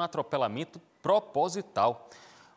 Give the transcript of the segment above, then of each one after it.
um atropelamento proposital.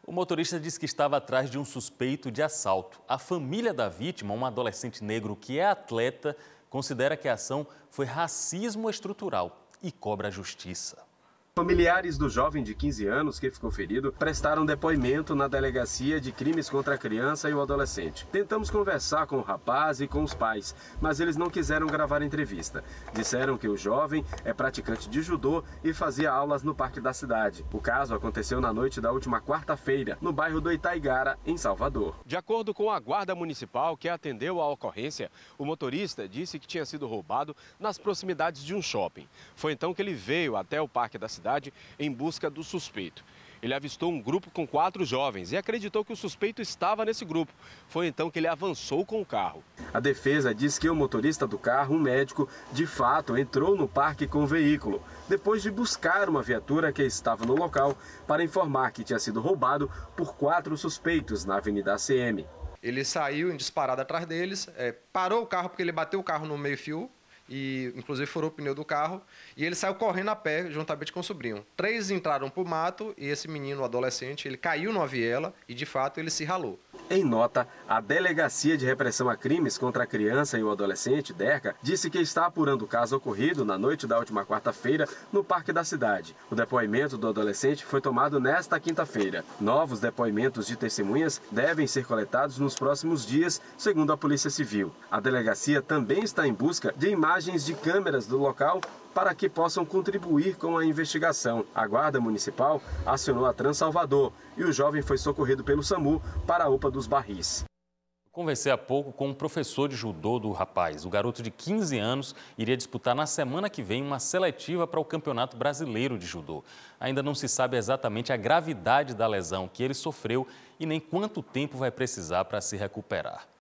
O motorista disse que estava atrás de um suspeito de assalto. A família da vítima, um adolescente negro que é atleta, considera que a ação foi racismo estrutural e cobra a justiça. Familiares do jovem de 15 anos que ficou ferido prestaram depoimento na delegacia de crimes contra a criança e o adolescente. Tentamos conversar com o rapaz e com os pais, mas eles não quiseram gravar entrevista. Disseram que o jovem é praticante de judô e fazia aulas no parque da cidade. O caso aconteceu na noite da última quarta-feira, no bairro do Itaigara, em Salvador. De acordo com a guarda municipal que atendeu a ocorrência, o motorista disse que tinha sido roubado nas proximidades de um shopping. Foi então que ele veio até o parque da cidade cidade em busca do suspeito. Ele avistou um grupo com quatro jovens e acreditou que o suspeito estava nesse grupo. Foi então que ele avançou com o carro. A defesa diz que o motorista do carro, um médico, de fato entrou no parque com o veículo, depois de buscar uma viatura que estava no local para informar que tinha sido roubado por quatro suspeitos na Avenida ACM. Ele saiu em disparada atrás deles, é, parou o carro porque ele bateu o carro no meio-fio, e inclusive furou o pneu do carro e ele saiu correndo a pé juntamente com o sobrinho. Três entraram pro mato e esse menino, adolescente, ele caiu numa viela e de fato ele se ralou. Em nota, a Delegacia de Repressão a Crimes contra a Criança e o Adolescente, DERCA, disse que está apurando o caso ocorrido na noite da última quarta-feira no Parque da Cidade. O depoimento do adolescente foi tomado nesta quinta-feira. Novos depoimentos de testemunhas devem ser coletados nos próximos dias, segundo a Polícia Civil. A delegacia também está em busca de imagens de câmeras do local para que possam contribuir com a investigação. A Guarda Municipal acionou a Trans Salvador e o jovem foi socorrido pelo SAMU para a UPA dos Barris. Conversei há pouco com um professor de judô do rapaz. O garoto de 15 anos iria disputar na semana que vem uma seletiva para o Campeonato Brasileiro de Judô. Ainda não se sabe exatamente a gravidade da lesão que ele sofreu e nem quanto tempo vai precisar para se recuperar.